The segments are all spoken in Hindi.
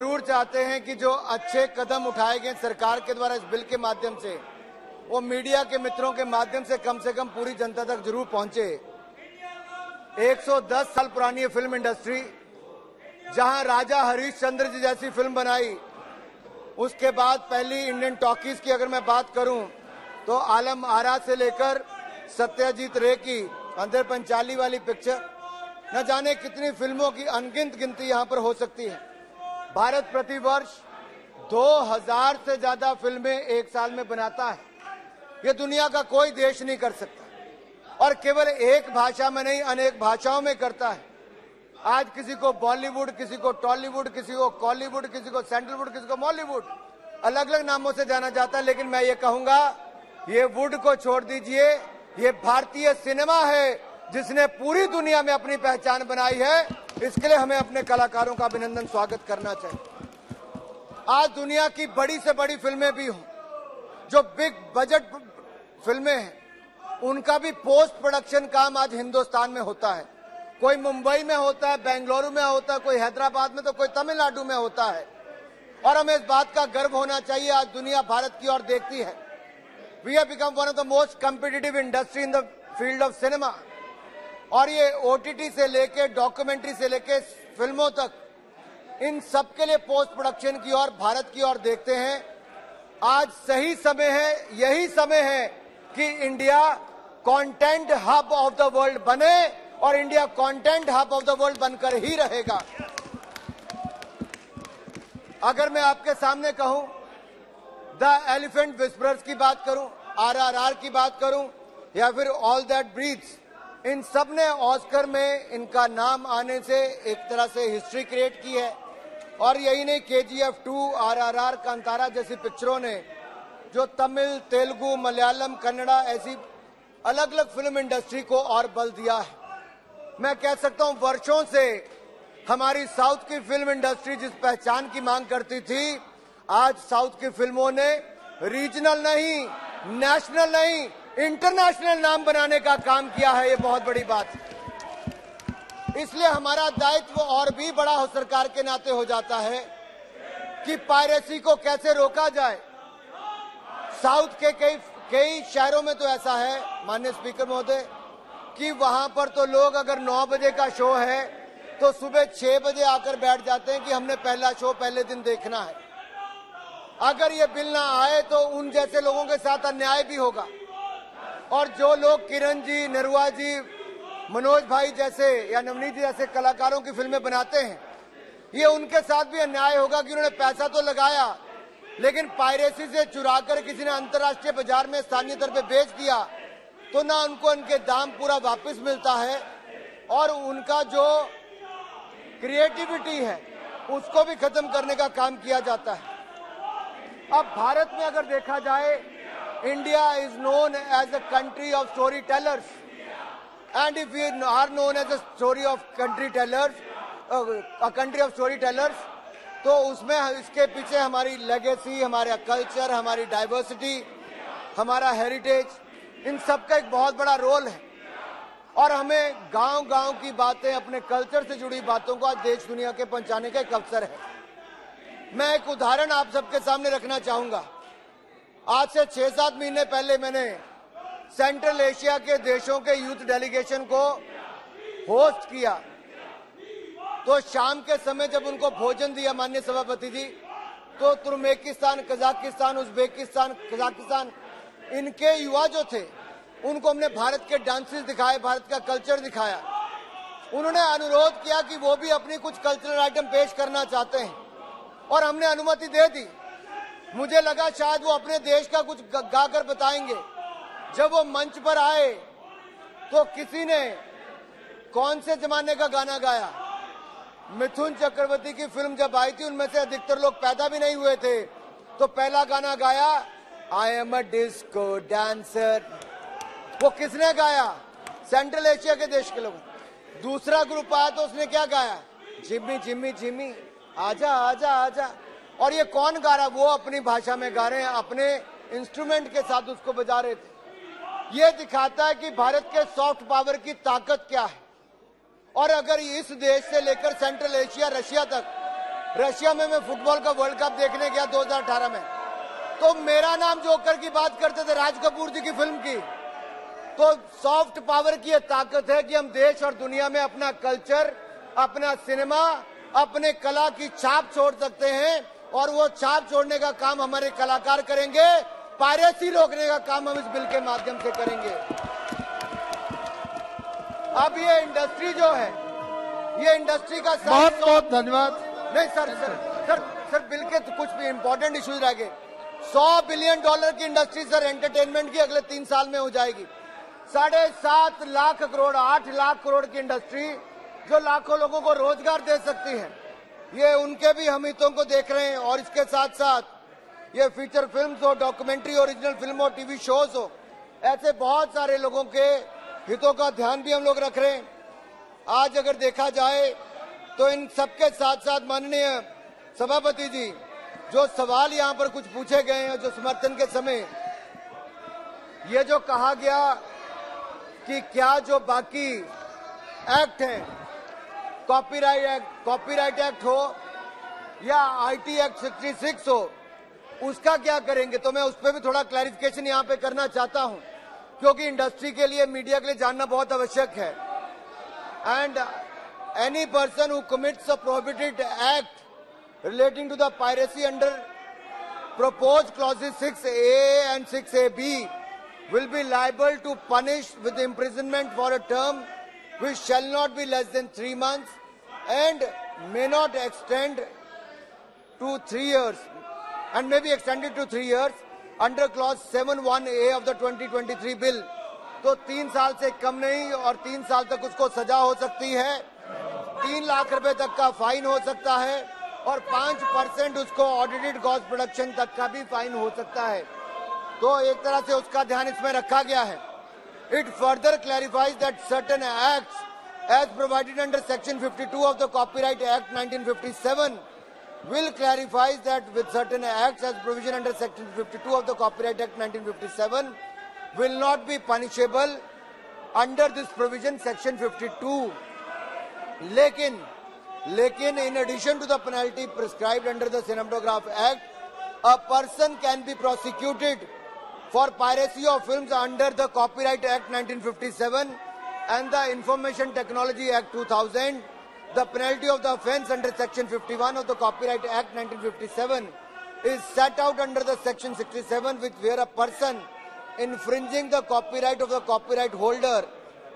ज़रूर चाहते हैं कि जो अच्छे कदम उठाए गए सरकार के द्वारा इस बिल के माध्यम से, वो मीडिया के मित्रों के माध्यम से कम से कम पूरी जनता तक ज़रूर पहुँचे। 110 साल पुरानी ये फ़िल्म इंडस्ट्री, जहाँ राजा हरीशचंद्र जी जैसी फ़िल्म बनाई, उसके बाद पहली इंडियन टॉकीज की अगर मैं बात करूँ तो आलम आरा से लेकर सत्यजीत रे की अंदर पंचाली वाली पिक्चर न जाने कितनी फ़िल्मों की अनगिनत गिनती यहाँ पर हो सकती है। भारत प्रतिवर्ष 2000 से ज़्यादा फ़िल्में एक साल में बनाता है। ये दुनिया का कोई देश नहीं कर सकता। और केवल एक भाषा में नहीं, अनेक भाषाओं में करता है। आज किसी को बॉलीवुड, किसी को टॉलीवुड, किसी को कॉलीवुड, किसी को सेंट्रलवुड किसी को मॉलीवुड अलग अलग नामों से जाना जाता है। लेकिन मैं ये कहूँगा, ये वुड को छोड़ दीजिए। ये भारतीय सिनेमा है। जिसने पूरी दुनिया में अपनी पहचान बनाई है, इसके लिए हमें अपने कलाकारों का अभिनंदन, स्वागत करना चाहिए। आज दुनिया की बड़ी से बड़ी फ़िल्में भी हों, जो बिग बजट फ़िल्में हैं, उनका भी पोस्ट प्रोडक्शन काम आज हिंदुस्तान में होता है। कोई मुंबई में होता है, बेंगलुरु में होता है, कोई हैदराबाद में तो कोई तमिलनाडु में होता है। और हमें इस बात का गर्व होना चाहिए, आज दुनिया भारत की ओर देखती है। We have become one of the most competitive industry in the field of cinema और ये ओटीटी से लेके डॉक्यूमेंट्री से लेके फ़िल्मों तक, इन सब के लिए पोस्ट प्रोडक्शन की ओर, भारत की ओर देखते हैं। आज सही समय है, यही समय है कि India content hub of the world बने और India content hub of the world बनकर ही रहेगा। अगर मैं आपके सामने कहूँ द एलिफेंट विस्परर्स की बात करूँ आरआरआर की बात करूँ, या फिर ऑल दैट ब्रीथ्स इन सबने ऑस्कर में इनका नाम आने से एक तरह से हिस्ट्री क्रिएट की है। और यही नहीं K G F two R R R Kantara जैसी पिक्चरों ने, जो तमिल, तेलुगु, मलयालम, कन्नड़ा ऐसी अलग अलग फ़िल्म इंडस्ट्री को और बल दिया है। मैं कह सकता हूँ, वर्षों से हमारी साउथ की फ़िल्म इंडस्ट्री जिस पहचान की मांग करती थी, आज साउथ की फ़िल्मों ने रीजनल नहीं, नेशनल नहीं इंटरनेशनल नाम बनाने का काम किया है, ये बहुत बड़ी बात। इसलिए हमारा दायित्व और भी बड़ा हो सरकार के नाते हो जाता है कि पायरेसी को कैसे रोका जाए। साउथ के कई कई शहरों में तो ऐसा है, माननीय स्पीकर महोदय, कि वहाँ पर तो लोग अगर 9 बजे का शो है तो सुबह 6 बजे आकर बैठ जाते हैं कि हमने पहला शो पहले दिन देखना है। अगर ये बिल ना आए तो उन जैसे लोगों के साथ अन्याय भी होगा। और जो लोग किरण जी, नरुआ जी, मनोज भाई जैसे या नवनीत जी जैसे कलाकारों की फ़िल्में बनाते हैं, ये उनके साथ भी अन्याय होगा कि उन्होंने पैसा तो लगाया, लेकिन पायरेसी से चुरा कर किसी ने अंतर्राष्ट्रीय बाज़ार में स्थानीय तौर पे बेच दिया तो ना उनको उनके दाम पूरा वापस मिलता है, और उनका जो क्रिएटिविटी है, उसको भी खत्म करने का काम किया जाता है। अब भारत में अगर देखा जाए is known as a country of story tellers and if you are known as a story of country tellers a country of story tellers तो उसमें इसके पीछे हमारी लेगेसी हमारा कल्चर हमारी डाइवर्सिटी हमारा हेरिटेज इन सब का एक बहुत बड़ा रोल है। और हमें गाँव गाँव की बातें, अपने कल्चर से जुड़ी बातों को आज देश दुनिया के पहुँचाने का एक अवसर है। मैं एक उदाहरण आप सबके सामने रखना चाहूँगा। आज से छह सात महीने पहले मैंने सेंट्रल एशिया के देशों के यूथ डेलीगेशन को होस्ट किया। तो शाम के समय जब उनको भोजन दिया माननीय सभापति जी तो तुर्मेकिस्तान, कजाकिस्तान, उज्बेकिस्तान, कजाकिस्तान, इनके युवा जो थे, उनको हमने भारत के डांसेस दिखाए, भारत का कल्चर दिखाया। उन्होंने अनुरोध किया कि वो भी अपनी कुछ कल्चरल आइटम पेश करना चाहते हैं। और हमने अनुमति दे दी। मुझे लगा शायद वो अपने देश का कुछ गाकर बताएँगे। जब वो मंच पर आए तो किसी ने कौन से जमाने का गाना गाया? मिथुन चक्रवर्ती की फ़िल्म जब आई थी, उनमें से अधिकतर लोग पैदा भी नहीं हुए थे। तो पहला गाना गाया I am a disco dancer वो किसने गाया? सेंट्रल एशिया के देश के लोग। दूसरा ग्रुप आया तो उसने क्या गाया? जिम्मी जिम्मी जिम्मी, आजा आजा आजा। और ये कौन गा रहा है? वो अपनी भाषा में गा रहे हैं, अपने इंस्ट्रूमेंट के साथ उसको बजा रहे थे। ये दिखाता है कि भारत के सॉफ्ट पावर की ताकत क्या है। और अगर इस देश से लेकर सेंट्रल एशिया रशिया तक रशिया में मैं फुटबॉल का वर्ल्ड कप देखने गया 2018 में तो मेरा नाम जोकर की बात करते थे, राज कपूर जी की फ़िल्म की। तो सॉफ्ट पावर की यह ताकत है कि हम देश और दुनिया में अपना कल्चर अपना सिनेमा अपने कला की छाप छोड़ सकते हैं। और वो छाप छोड़ने का काम हमारे कलाकार करेंगे पायरेसी रोकने का काम हम इस बिल के माध्यम से करेंगे। अब ये इंडस्ट्री जो है ये इंडस्ट्री का बहुत बहुत धन्यवाद। नहीं sir sir sir sir bill के तो कुछ भी इंपॉर्टेंट इश्यूज़ रह गए। सौ बिलियन डॉलर की इंडस्ट्री सर एंटरटेनमेंट की अगले तीन साल में हो जाएगी। साढ़े सात लाख करोड़ आठ लाख करोड़ की इंडस्ट्री जो लाखों लोगों को रोज़गार दे सकती है। ये उनके भी हम हितों को देख रहे हैं और इसके साथ साथ ये फीचर फ़िल्म हो डॉक्यूमेंट्री ओरिजिनल फ़िल्म हो टीवी शोज़ हो, ऐसे बहुत सारे लोगों के हितों का ध्यान भी हम लोग रख रहे हैं। आज अगर देखा जाए तो इन सबके साथ साथ माननीय सभापति जी, जो सवाल यहाँ पर कुछ पूछे गए हैं जो समर्थन के समय, ये जो कहा गया कि क्या जो बाकी एक्ट है कॉपीराइट एक्ट कॉपीराइट एक्ट हो या आईटी एक्ट सिक्सटी सिक्स हो, उसका क्या करेंगे? तो मैं उस पर भी थोड़ा क्लैरिफिकेशन यहाँ पे करना चाहता हूँ, क्योंकि इंडस्ट्री के लिए मीडिया के लिए जानना बहुत आवश्यक है। And any person who commits a prohibited act relating to the piracy under proposed clauses six A and six A B will be liable to punish with imprisonment for a term which shall not be less than three months and may not extend to three years, and may be extended to three years under clause 7.1A of the 2023 bill. तो तीन साल से कम नहीं और तीन साल तक उसको सजा हो सकती है। तीन लाख रुपए तक का फाइन हो सकता है और पाँच परसेंट उसको ऑडिटेड गॉस प्रोडक्शन तक का भी फाइन हो सकता है। तो एक तरह से उसका ध्यान इसमें रखा गया है। It further clarifies that certain act as provided under section 52 of the copyright act 1957 will clarifies that with certain acts as provision under section 52 of the copyright act 1957 will not be punishable under this provision section 52 लेकिन लेकिन in addition to the penalty prescribed under the cinematograph act a person can be prosecuted for piracy of films under the copyright act 1957 and the information technology act 2000 the penalty of the offence under section 51 of the copyright act 1957 is set out under the section 67 which where a person infringing the copyright of the copyright holder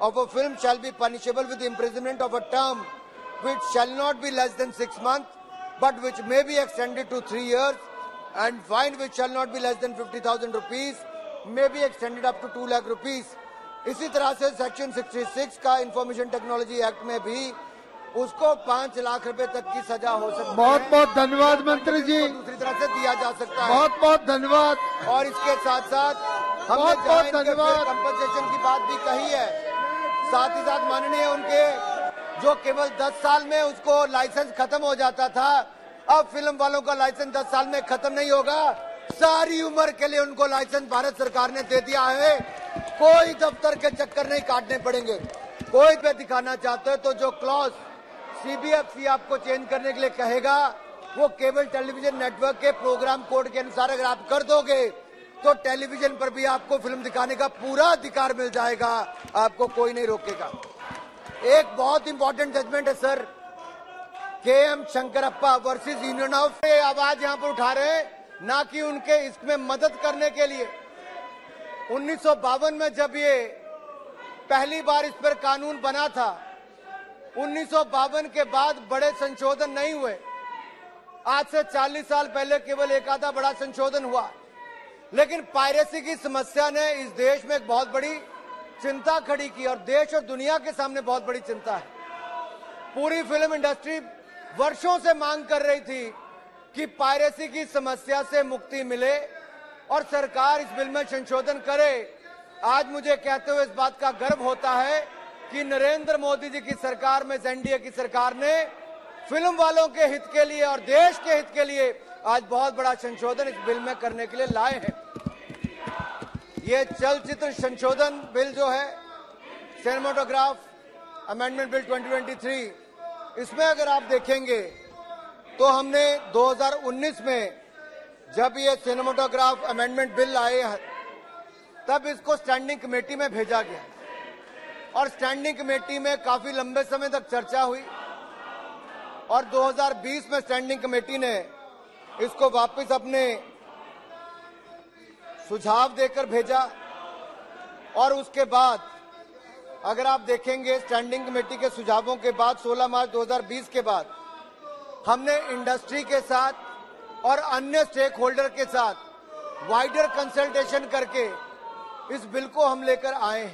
of a film shall be punishable with imprisonment of a term which shall not be less than six months, but which may be extended to three years, and fine which shall not be less than 50,000 rupees may be extended up to 2 lakh rupees. इसी तरह से सेक्शन 66 का इंफॉर्मेशन टेक्नोलॉजी एक्ट में भी उसको पाँच लाख रुपए तक की सजा हो सकती बहुत है। बहुत बहुत धन्यवाद मंत्री जी। दूसरी तरह से दिया जा सकता है। बहुत बहुत धन्यवाद। और इसके साथ साथ हमने बहुत धन्यवाद। कंपनसेशन की बात भी कही है साथ ही साथ माननीय उनके जो केवल 10 साल में उसको लाइसेंस खत्म हो जाता था अब फ़िल्म वालों का लाइसेंस 10 साल में खत्म नहीं होगा। सारी उम्र के लिए उनको लाइसेंस भारत सरकार ने दे दिया है। कोई दफ्तर के चक्कर नहीं काटने पड़ेंगे। कोई पे दिखाना चाहते हो तो जो क्लॉज सीबीएफसी आपको चेंज करने के लिए कहेगा, वो केबल टेलीविज़न नेटवर्क के प्रोग्राम कोड के अनुसार अगर आप कर दोगे तो टेलीविज़न पर भी आपको फ़िल्म दिखाने का पूरा अधिकार मिल जाएगा। आपको कोई नहीं रोकेगा। एक बहुत इंपॉर्टेंट जजमेंट है sir K M Shankarappa versus union of आवाज़ यहाँ पर उठा रहे हैं, ना कि उनके इसमें मदद करने के लिए। उन्नीस सौ बावन में जब ये पहली बार इस पर कानून बना था, उन्नीस सौ बावन के बाद बड़े संशोधन नहीं हुए। आज से 40 साल पहले केवल एक आधा बड़ा संशोधन हुआ। लेकिन पायरेसी की समस्या ने इस देश में एक बहुत बड़ी चिंता खड़ी की और देश और दुनिया के सामने बहुत बड़ी चिंता है। पूरी फ़िल्म इंडस्ट्री वर्षों से मांग कर रही थी कि पायरेसी की समस्या से मुक्ति मिले। और सरकार इस बिल में संशोधन करे। आज मुझे कहते हुए इस बात का गर्व होता है कि नरेंद्र मोदी जी की सरकार में, एनडीए की सरकार ने फ़िल्म वालों के हित के लिए और देश के हित के लिए आज बहुत बड़ा संशोधन इस बिल में करने के लिए लाए हैं। ये चलचित्र संशोधन बिल जो है सिनेमाटोग्राफ अमेंडमेंट बिल 2023 इसमें अगर आप देखेंगे तो हमने 2019 में जब ये सिनेमाटोग्राफ अमेंडमेंट बिल आए तब इसको स्टैंडिंग कमेटी में भेजा गया। और स्टैंडिंग कमेटी में काफ़ी लंबे समय तक चर्चा हुई। और 2020 में स्टैंडिंग कमेटी ने इसको वापस अपने सुझाव देकर भेजा। और उसके बाद, अगर आप देखेंगे स्टैंडिंग कमेटी के सुझावों के बाद 16 मार्च 2020 के बाद, हमने इंडस्ट्री के साथ और अन्य स्टेक होल्डर के साथ वाइडर कंसल्टेशन करके इस बिल को हम लेकर आए हैं।